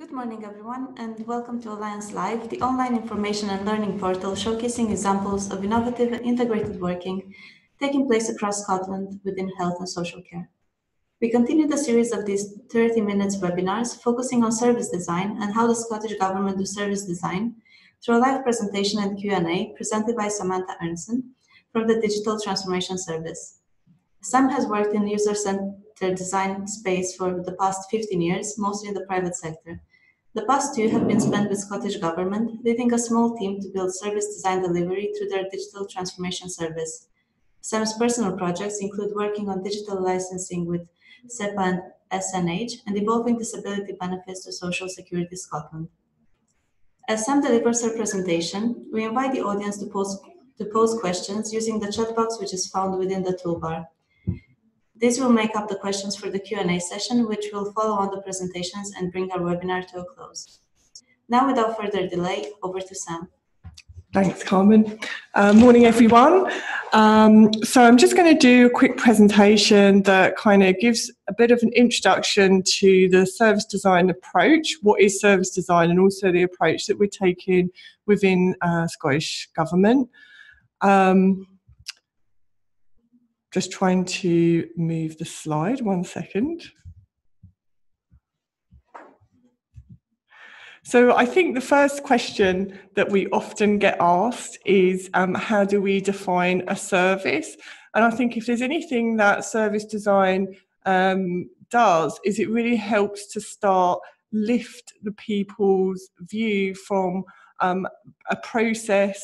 Good morning, everyone, and welcome to Alliance Live, the online information and learning portal showcasing examples of innovative and integrated working taking place across Scotland within health and social care. We continue the series of these 30 minutes webinars focusing on service design and how the Scottish Government do service design through a live presentation and Q&A presented by Samantha Ernson from the Digital Transformation Service. Sam has worked in user-centered design space for the past 15 years, mostly in the private sector. The past two have been spent with Scottish Government, leading a small team to build service design delivery through their digital transformation service. Sam's personal projects include working on digital licensing with SEPA and SNH and evolving disability benefits to Social Security Scotland. As Sam delivers her presentation, we invite the audience to pose, to pose questions using the chat box which is found within the toolbar. This will make up the questions for the Q&A session, which will follow on the presentations and bring our webinar to a close. Now, without further delay, over to Sam. Thanks, Carmen. Uh, morning, everyone. Um, so I'm just going to do a quick presentation that kind of gives a bit of an introduction to the service design approach, what is service design, and also the approach that we're taking within uh, Scottish Government. Um, just trying to move the slide, one second. So I think the first question that we often get asked is um, how do we define a service? And I think if there's anything that service design um, does is it really helps to start lift the people's view from um, a process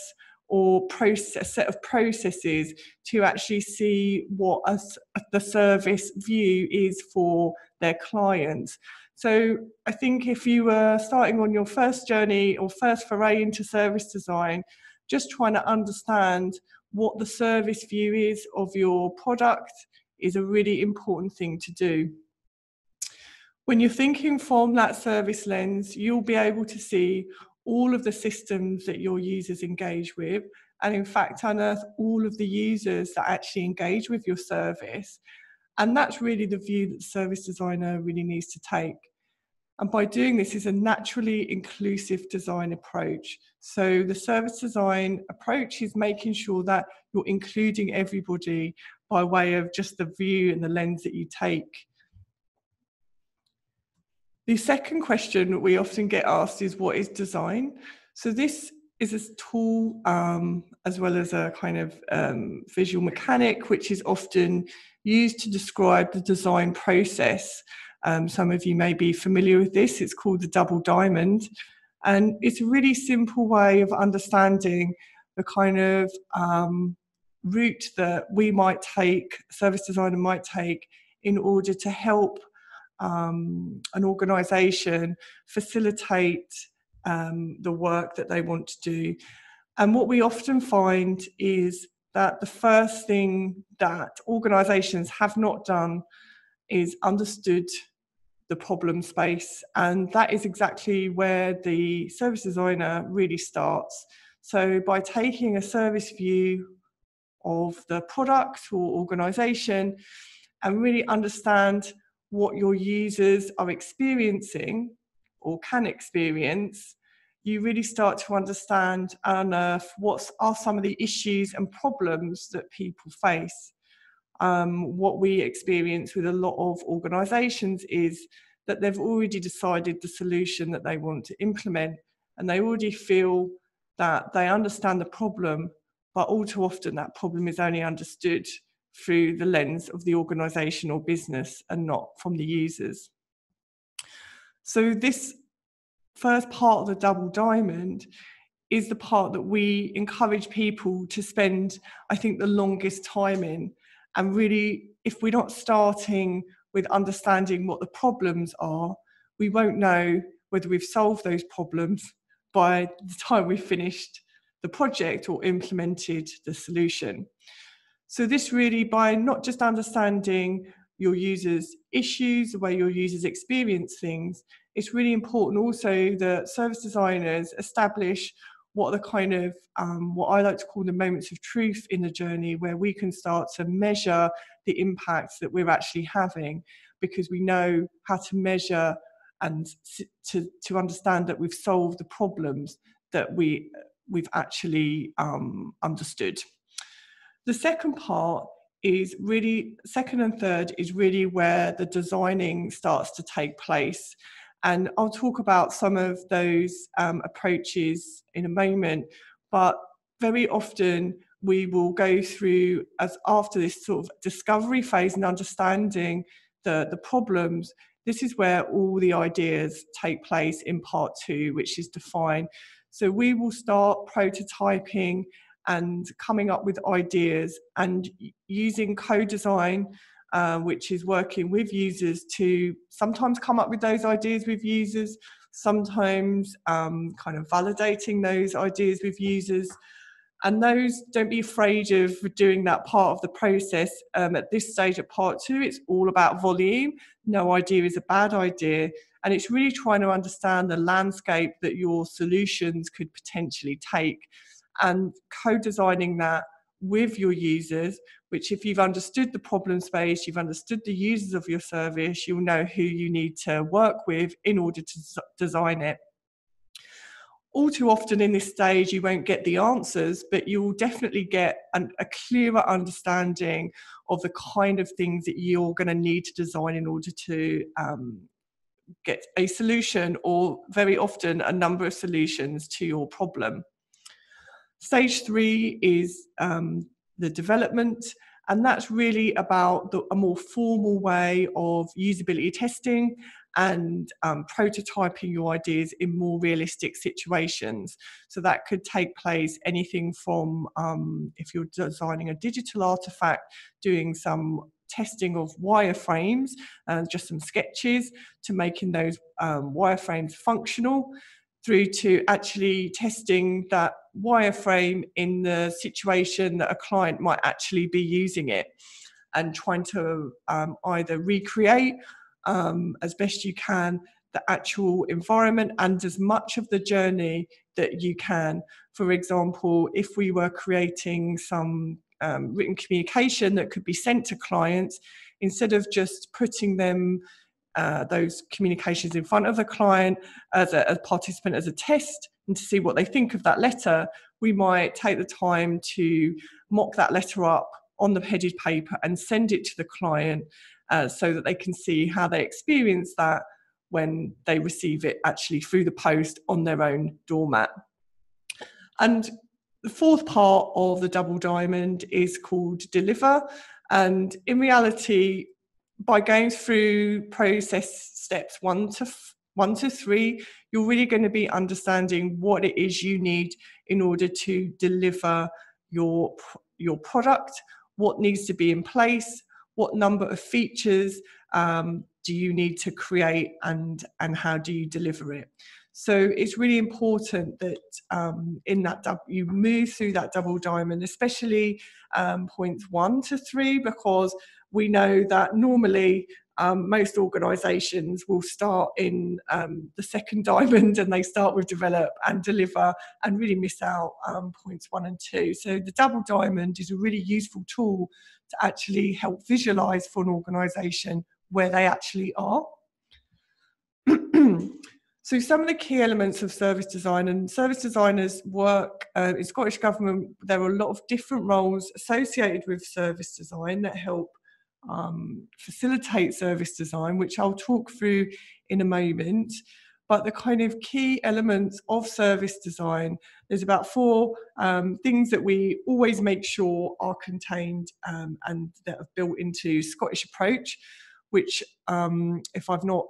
or process a set of processes to actually see what a, the service view is for their clients. So I think if you were starting on your first journey or first foray into service design, just trying to understand what the service view is of your product is a really important thing to do. When you're thinking from that service lens, you'll be able to see all of the systems that your users engage with and in fact unearth all of the users that actually engage with your service and that's really the view that the service designer really needs to take. And by doing this is a naturally inclusive design approach. So the service design approach is making sure that you're including everybody by way of just the view and the lens that you take. The second question we often get asked is what is design? So this is a tool um, as well as a kind of um, visual mechanic, which is often used to describe the design process. Um, some of you may be familiar with this. It's called the double diamond. And it's a really simple way of understanding the kind of um, route that we might take, service designer might take, in order to help um, an organization facilitate um, the work that they want to do. And what we often find is that the first thing that organisations have not done is understood the problem space. And that is exactly where the service designer really starts. So by taking a service view of the product or organisation and really understand what your users are experiencing or can experience, you really start to understand and unearth what are some of the issues and problems that people face. Um, what we experience with a lot of organisations is that they've already decided the solution that they want to implement and they already feel that they understand the problem, but all too often that problem is only understood through the lens of the organisation or business and not from the users. So this first part of the double diamond is the part that we encourage people to spend, I think, the longest time in. And really, if we're not starting with understanding what the problems are, we won't know whether we've solved those problems by the time we've finished the project or implemented the solution. So, this really, by not just understanding your users' issues, the way your users experience things, it's really important also that service designers establish what are the kind of um, what I like to call the moments of truth in the journey, where we can start to measure the impacts that we're actually having, because we know how to measure and to, to understand that we've solved the problems that we, we've actually um, understood. The second part is really, second and third is really where the designing starts to take place. And I'll talk about some of those um, approaches in a moment, but very often we will go through as after this sort of discovery phase and understanding the, the problems, this is where all the ideas take place in part two, which is define. So we will start prototyping and coming up with ideas and using co-design, uh, which is working with users to sometimes come up with those ideas with users, sometimes um, kind of validating those ideas with users, and those don't be afraid of doing that part of the process um, at this stage at part two. It's all about volume. No idea is a bad idea. And it's really trying to understand the landscape that your solutions could potentially take and co-designing that with your users which if you've understood the problem space you've understood the users of your service you'll know who you need to work with in order to design it. All too often in this stage you won't get the answers but you will definitely get an, a clearer understanding of the kind of things that you're going to need to design in order to um, get a solution or very often a number of solutions to your problem stage three is um, the development and that's really about the, a more formal way of usability testing and um, prototyping your ideas in more realistic situations. So that could take place anything from um, if you're designing a digital artifact, doing some testing of wireframes and just some sketches to making those um, wireframes functional through to actually testing that wireframe in the situation that a client might actually be using it and trying to um, either recreate um, as best you can the actual environment and as much of the journey that you can. For example, if we were creating some um, written communication that could be sent to clients, instead of just putting them uh, those communications in front of the client as a, a participant as a test and to see what they think of that letter, we might take the time to mock that letter up on the headed paper and send it to the client uh, so that they can see how they experience that when they receive it actually through the post on their own doormat. And the fourth part of the double diamond is called deliver. And in reality, by going through process steps one to f- one to three, you're really going to be understanding what it is you need in order to deliver your your product, what needs to be in place, what number of features um, do you need to create and and how do you deliver it. So it's really important that um, in that you move through that double diamond especially um, points one to three because we know that normally um, most organisations will start in um, the second diamond and they start with develop and deliver and really miss out um, points one and two. So the double diamond is a really useful tool to actually help visualise for an organisation where they actually are. so some of the key elements of service design and service designers work uh, in Scottish Government, there are a lot of different roles associated with service design that help um, facilitate service design, which I'll talk through in a moment. But the kind of key elements of service design, there's about four um, things that we always make sure are contained um, and that are built into Scottish approach, which, um, if I've not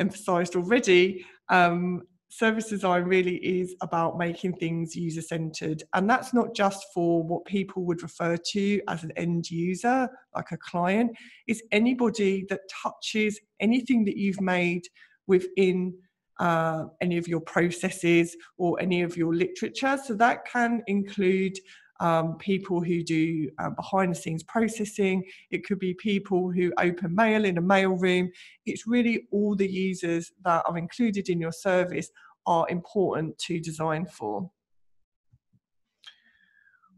emphasised already, um, service design really is about making things user centered. And that's not just for what people would refer to as an end user, like a client, it's anybody that touches anything that you've made within uh, any of your processes or any of your literature. So that can include um, people who do uh, behind the scenes processing. It could be people who open mail in a mail room. It's really all the users that are included in your service are important to design for.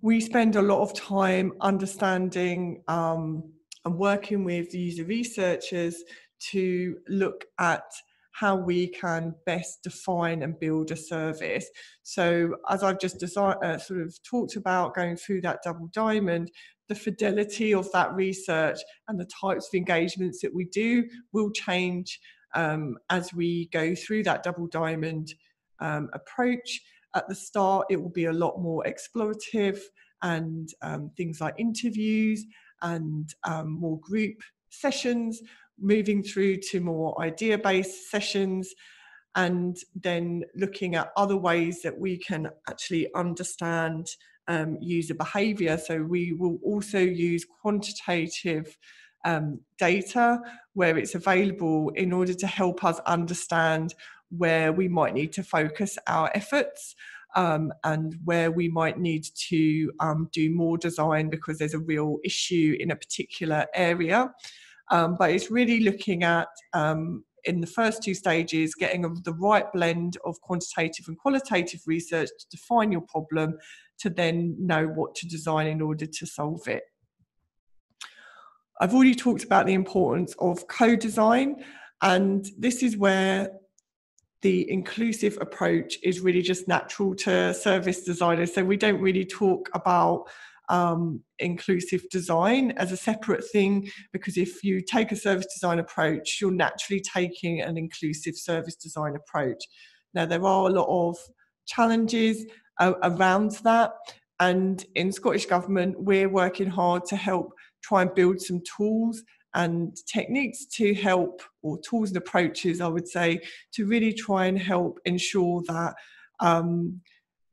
We spend a lot of time understanding um, and working with user researchers to look at how we can best define and build a service. So, as I've just uh, sort of talked about going through that double diamond, the fidelity of that research and the types of engagements that we do will change um, as we go through that double diamond um, approach. At the start, it will be a lot more explorative and um, things like interviews and um, more group sessions, moving through to more idea based sessions, and then looking at other ways that we can actually understand um, user behavior. So we will also use quantitative um, data where it's available in order to help us understand where we might need to focus our efforts um, and where we might need to um, do more design because there's a real issue in a particular area. Um, but it's really looking at um, in the first two stages, getting the right blend of quantitative and qualitative research to define your problem to then know what to design in order to solve it. I've already talked about the importance of co design, and this is where the inclusive approach is really just natural to service designers. So we don't really talk about um, inclusive design as a separate thing because if you take a service design approach, you're naturally taking an inclusive service design approach. Now, there are a lot of challenges uh, around that. And in Scottish Government, we're working hard to help try and build some tools and techniques to help, or tools and approaches, I would say, to really try and help ensure that um,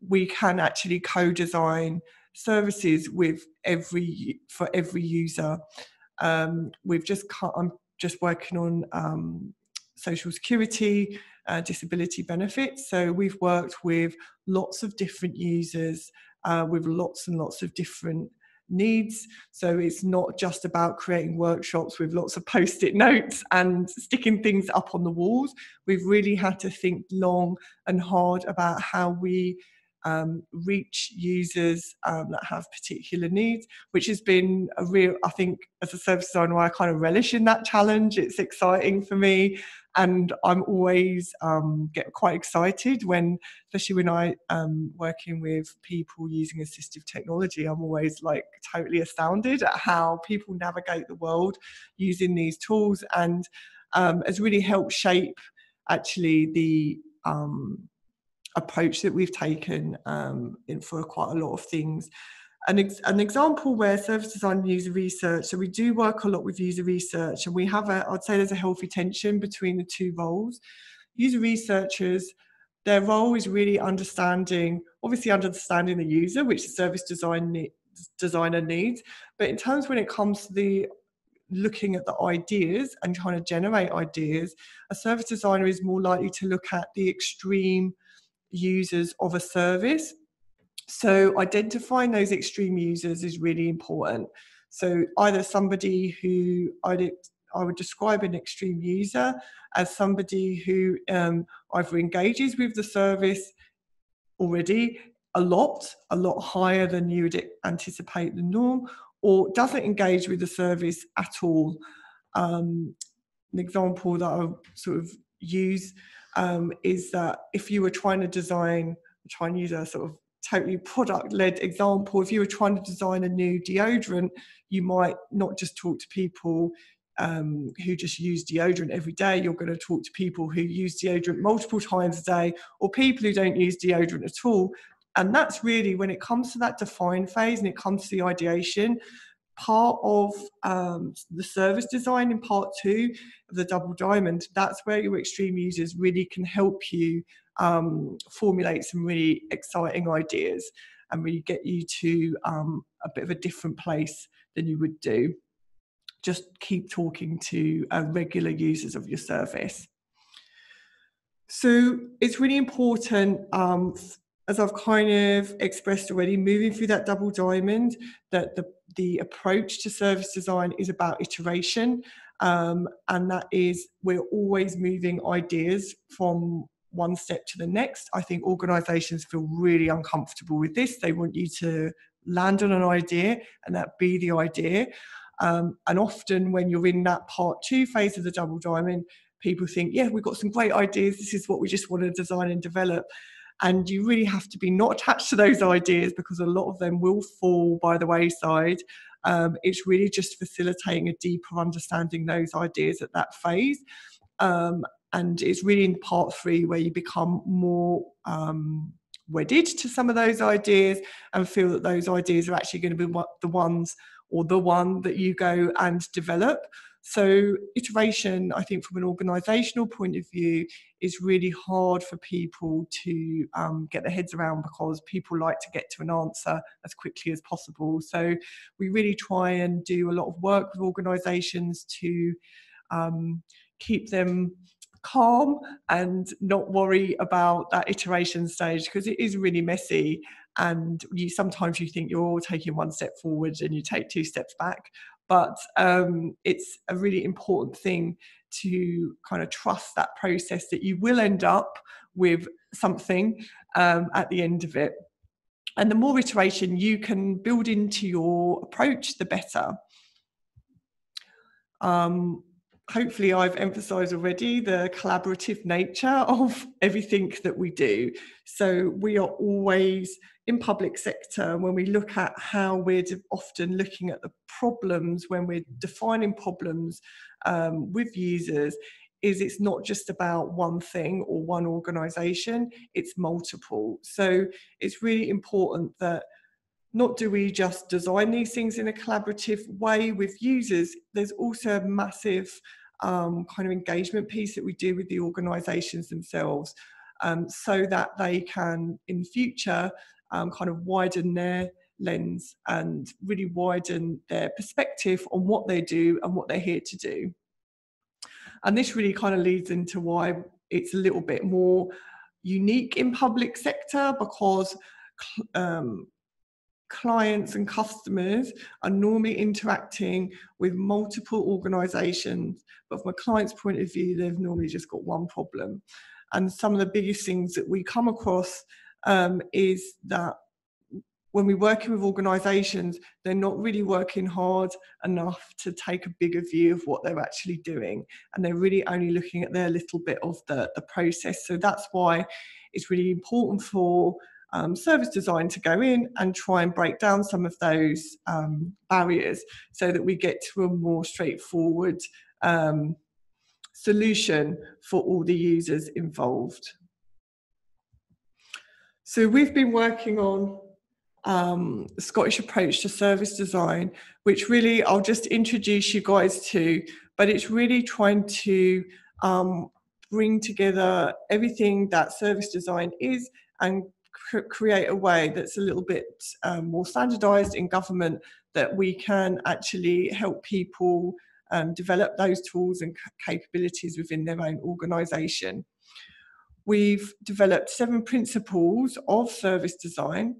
we can actually co-design services with every for every user. Um, we've just I'm just working on um, social security, uh, disability benefits. So we've worked with lots of different users uh, with lots and lots of different needs. So it's not just about creating workshops with lots of post it notes and sticking things up on the walls. We've really had to think long and hard about how we um, reach users um, that have particular needs, which has been a real, I think, as a service designer, I kind of relish in that challenge. It's exciting for me. And I'm always um, get quite excited when, especially when I am working with people using assistive technology, I'm always like totally astounded at how people navigate the world using these tools and um, has really helped shape actually the um, approach that we've taken um, in for quite a lot of things. An, ex- an example where service design and user research, so we do work a lot with user research, and we have a, I'd say there's a healthy tension between the two roles. User researchers, their role is really understanding, obviously understanding the user, which the service design ne- designer needs, but in terms when it comes to the looking at the ideas and trying to generate ideas, a service designer is more likely to look at the extreme users of a service. So identifying those extreme users is really important. So either somebody who I'd, I would describe an extreme user as somebody who um, either engages with the service already a lot, a lot higher than you would anticipate the norm, or doesn't engage with the service at all. Um, an example that I sort of use um, is that if you were trying to design, try and use a sort of totally product led example, if you were trying to design a new deodorant, you might not just talk to people um, who just use deodorant every day. You're going to talk to people who use deodorant multiple times a day or people who don't use deodorant at all. And that's really when it comes to that define phase and it comes to the ideation, part of um, the service design in part two of the double diamond, that's where your extreme users really can help you um, formulate some really exciting ideas and really get you to um, a bit of a different place than you would do. Just keep talking to uh, regular users of your service. So it's really important um, as I've kind of expressed already, moving through that double diamond, that the, the approach to service design is about iteration. Um, and that is, we're always moving ideas from one step to the next. I think organizations feel really uncomfortable with this. They want you to land on an idea and that be the idea. Um, and often, when you're in that part two phase of the double diamond, people think, yeah, we've got some great ideas. This is what we just want to design and develop. And you really have to be not attached to those ideas because a lot of them will fall by the wayside. Um, it's really just facilitating a deeper understanding those ideas at that phase. Um, and it's really in part three where you become more um, wedded to some of those ideas and feel that those ideas are actually going to be the ones or the one that you go and develop. So, iteration, I think, from an organisational point of view, is really hard for people to um, get their heads around because people like to get to an answer as quickly as possible. So, we really try and do a lot of work with organisations to um, keep them calm and not worry about that iteration stage because it is really messy and you sometimes you think you're taking one step forward and you take two steps back but um, it's a really important thing to kind of trust that process that you will end up with something um, at the end of it. And the more iteration you can build into your approach the better. Um, hopefully I've emphasized already the collaborative nature of everything that we do. So we are always in public sector when we look at how we're often looking at the problems when we're defining problems um, with users is it's not just about one thing or one organization it's multiple so it's really important that not do we just design these things in a collaborative way with users, there's also a massive um, kind of engagement piece that we do with the organisations themselves um, so that they can in future um, kind of widen their lens and really widen their perspective on what they do and what they're here to do. And this really kind of leads into why it's a little bit more unique in public sector because um, clients and customers are normally interacting with multiple organizations but from a client's point of view they've normally just got one problem. And some of the biggest things that we come across um, is that when we're working with organizations they're not really working hard enough to take a bigger view of what they're actually doing and they're really only looking at their little bit of the, the process. So that's why it's really important for um, service design to go in and try and break down some of those um, barriers so that we get to a more straightforward um, solution for all the users involved. So we've been working on um, the Scottish approach to service design, which really I'll just introduce you guys to, but it's really trying to um, bring together everything that service design is and create a way that's a little bit um, more standardized in government that we can actually help people um, develop those tools and capabilities within their own organization. We've developed seven principles of service design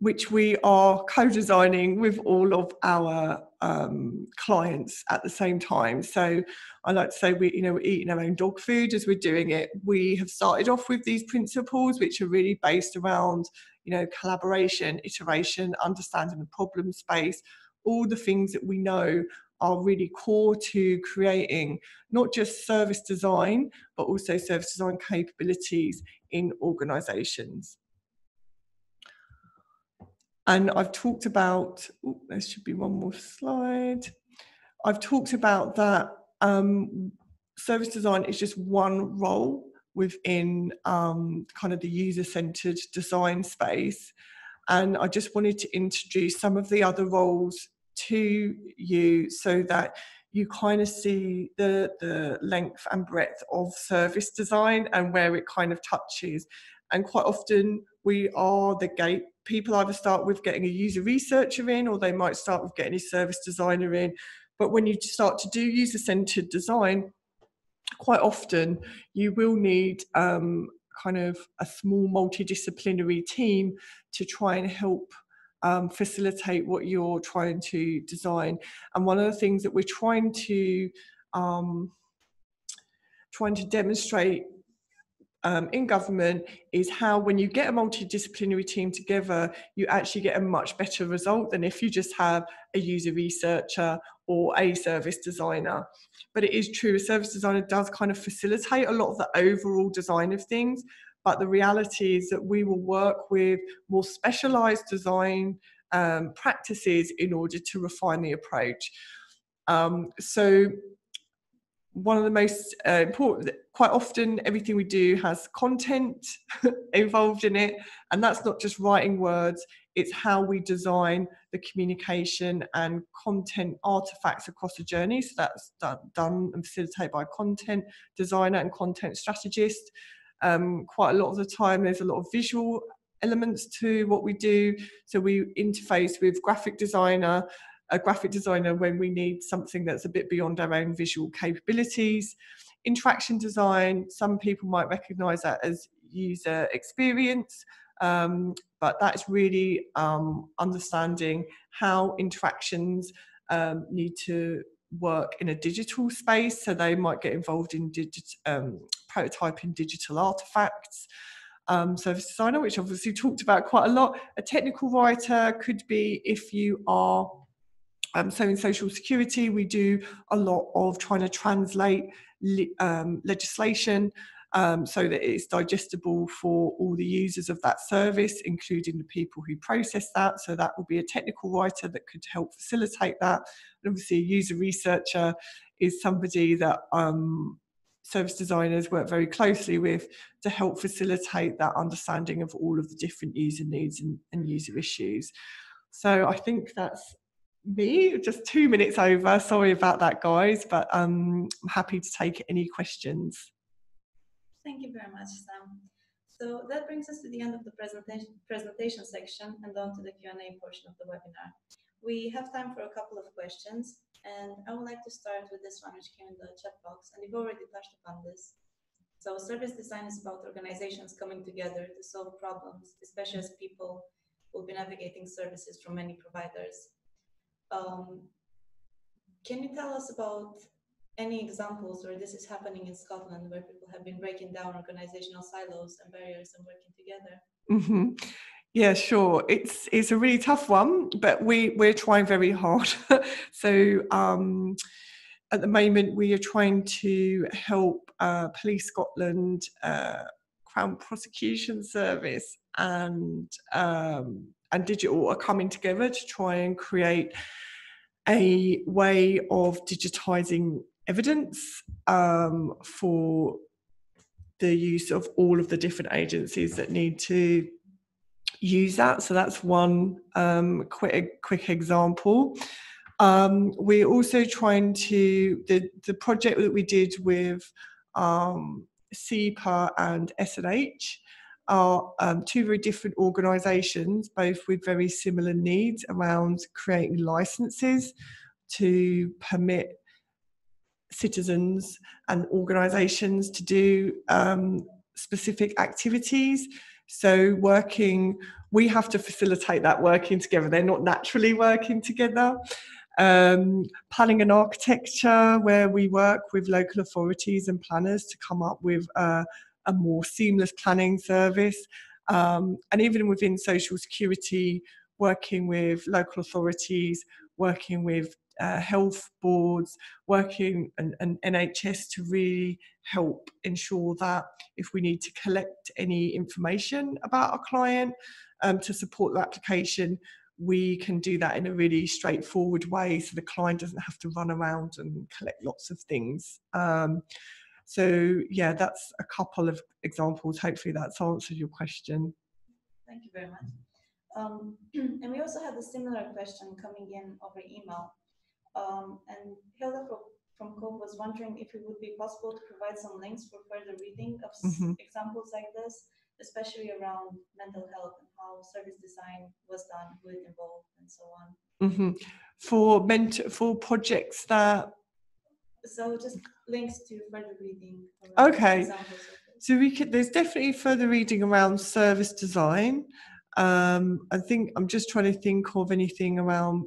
which we are co-designing with all of our um, clients at the same time. So I like to say we, you know, we're eating our own dog food as we're doing it. We have started off with these principles, which are really based around, you know, collaboration, iteration, understanding the problem space, all the things that we know are really core to creating not just service design, but also service design capabilities in organizations. And I've talked about, there should be one more slide. I've talked about that um, service design is just one role within um, kind of the user-centered design space. And I just wanted to introduce some of the other roles to you so that you kind of see the, the length and breadth of service design and where it kind of touches. And quite often we are the gate people either start with getting a user researcher in or they might start with getting a service designer in. But when you start to do user centered design, quite often you will need um, kind of a small multidisciplinary team to try and help um, facilitate what you're trying to design. And one of the things that we're trying to um, trying to demonstrate um, in government is how when you get a multidisciplinary team together, you actually get a much better result than if you just have a user researcher or a service designer. But it is true, a service designer does kind of facilitate a lot of the overall design of things. But the reality is that we will work with more specialized design um, practices in order to refine the approach. Um, so one of the most uh, important quite often everything we do has content involved in it. And that's not just writing words it's how we design the communication and content artifacts across the journey. So that's done, and facilitated by content designer and content strategist. Um, quite a lot of the time there's a lot of visual elements to what we do. So we interface with graphic designer a graphic designer when we need something that's a bit beyond our own visual capabilities. Interaction design, some people might recognize that as user experience, um, but that's really um, understanding how interactions um, need to work in a digital space. So they might get involved in digit, um, prototyping digital artifacts. Um, service designer, which obviously talked about quite a lot. A technical writer could be if you are um, so in social security, we do a lot of trying to translate um, legislation um, so that it's digestible for all the users of that service, including the people who process that. So that will be a technical writer that could help facilitate that. And obviously, a user researcher is somebody that um, service designers work very closely with to help facilitate that understanding of all of the different user needs and, and user issues. So I think that's me? Just two minutes over. Sorry about that guys but um, i'm happy to take any questions. Thank you very much sam. So that brings us to the end of the presentation presentation section and on to the q&a portion of the webinar. We have time for a couple of questions and i would like to start with this one which came in the chat box and you've already touched upon this. So service design is about organizations coming together to solve problems especially as people will be navigating services from many providers um, can you tell us about any examples where this is happening in Scotland, where people have been breaking down organizational silos and barriers and working together? Mm-hmm. Yeah, sure. It's it's a really tough one, but we we're trying very hard. so um, at the moment, we are trying to help uh, Police Scotland, uh, Crown Prosecution Service, and um, and digital are coming together to try and create a way of digitizing evidence um, for the use of all of the different agencies that need to use that. So that's one um, quick quick example. Um, we're also trying to the the project that we did with um, SEPA and SNH are um, two very different organisations, both with very similar needs around creating licenses to permit citizens and organisations to do um, specific activities. So, working, we have to facilitate that working together. They're not naturally working together. Um, planning and architecture, where we work with local authorities and planners to come up with uh, a more seamless planning service. Um, and even within social security, working with local authorities, working with uh, health boards, working and, and NHS to really help ensure that if we need to collect any information about a client um, to support the application, we can do that in a really straightforward way so the client doesn't have to run around and collect lots of things. Um, so yeah, that's a couple of examples. Hopefully that's answered your question. Thank you very much. Um, and we also had a similar question coming in over email. Um, and Hilda from COPE was wondering if it would be possible to provide some links for further reading of mm-hmm. examples like this, especially around mental health and how service design was done, who it involved, and so on. Mm-hmm. For ment- for projects that so just links to further reading. Okay. So we could, there's definitely further reading around service design. Um, I think I'm just trying to think of anything around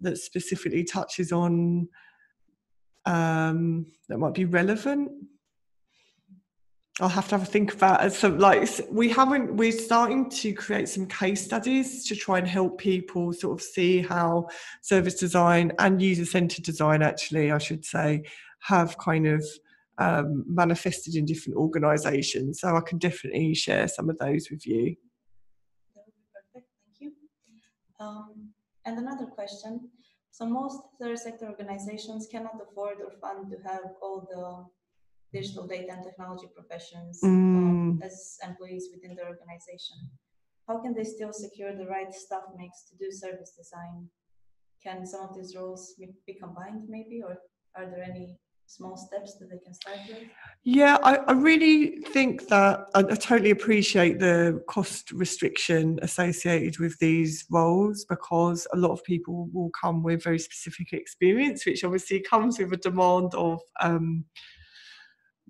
that specifically touches on um, that might be relevant. I'll have to have a think about it. So, like, we haven't. We're starting to create some case studies to try and help people sort of see how service design and user-centered design, actually, I should say, have kind of um, manifested in different organisations. So, I can definitely share some of those with you. That would be perfect. Thank you. Um, and another question. So, most third sector organizations cannot afford or fund to have all the digital data and technology professions um, Mm. as employees within the organization. How can they still secure the right staff mix to do service design? Can some of these roles be be combined maybe, or are there any small steps that they can start with? Yeah, I, I really think that I, I totally appreciate the cost restriction associated with these roles because a lot of people will come with very specific experience, which obviously comes with a demand of um,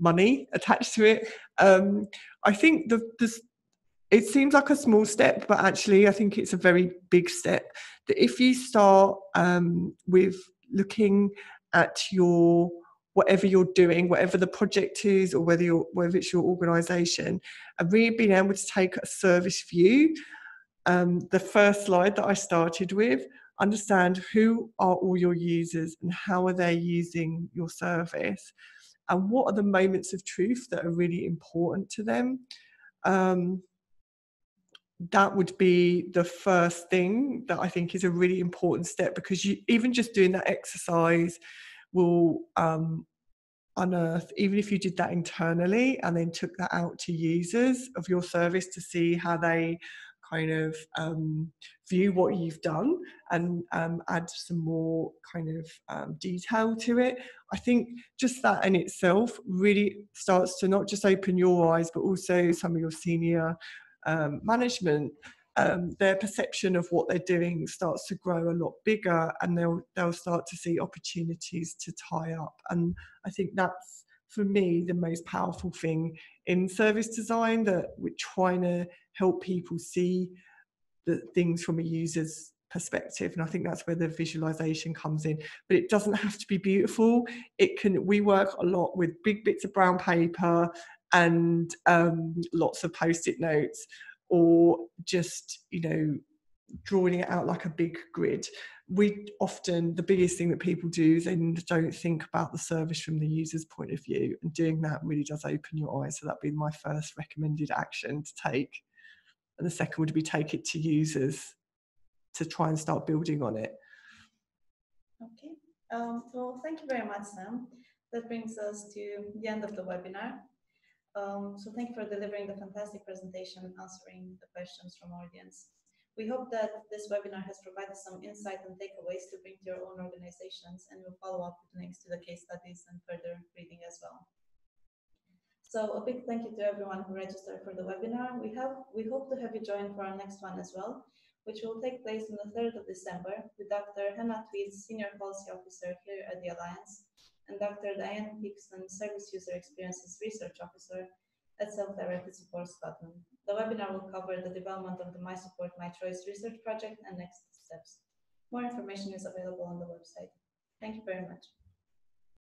money attached to it. Um, I think the, the it seems like a small step, but actually, I think it's a very big step. That if you start um, with looking at your whatever you're doing, whatever the project is, or whether you're whether it's your organisation, and really being able to take a service view. Um, the first slide that I started with, understand who are all your users and how are they using your service, and what are the moments of truth that are really important to them. Um, that would be the first thing that I think is a really important step because you even just doing that exercise will um, unearth, even if you did that internally and then took that out to users of your service to see how they kind of um, view what you've done and um, add some more kind of um, detail to it. I think just that in itself really starts to not just open your eyes, but also some of your senior um, management, um, their perception of what they're doing starts to grow a lot bigger, and they'll they'll start to see opportunities to tie up. And I think that's for me the most powerful thing in service design that we're trying to help people see the things from a user's perspective and i think that's where the visualization comes in. But it doesn't have to be beautiful. It can we work a lot with big bits of brown paper and um, lots of post-it notes or just you know drawing it out like a big grid. We often the biggest thing that people do is they don't think about the service from the user's point of view and doing that really does open your eyes. So that'd be my first recommended action to take and the second would be take it to users to try and start building on it Okay, um, well, thank you very much, Sam. That brings us to the end of the webinar. Um, so thank you for delivering the fantastic presentation and answering the questions from audience. We hope that this webinar has provided some insight and takeaways to bring to your own organizations and we'll follow up with links to the case studies and further reading as well. So a big thank you to everyone who registered for the webinar. We have we hope to have you join for our next one as well, which will take place on the 3rd of December with Dr. Hannah Tweed, Senior Policy Officer here at the Alliance, and Dr. Diane Hickson, Service User Experiences Research Officer at Self-Directed Support Scotland. The webinar will cover the development of the My Support My Choice research project and next steps. More information is available on the website. Thank you very much.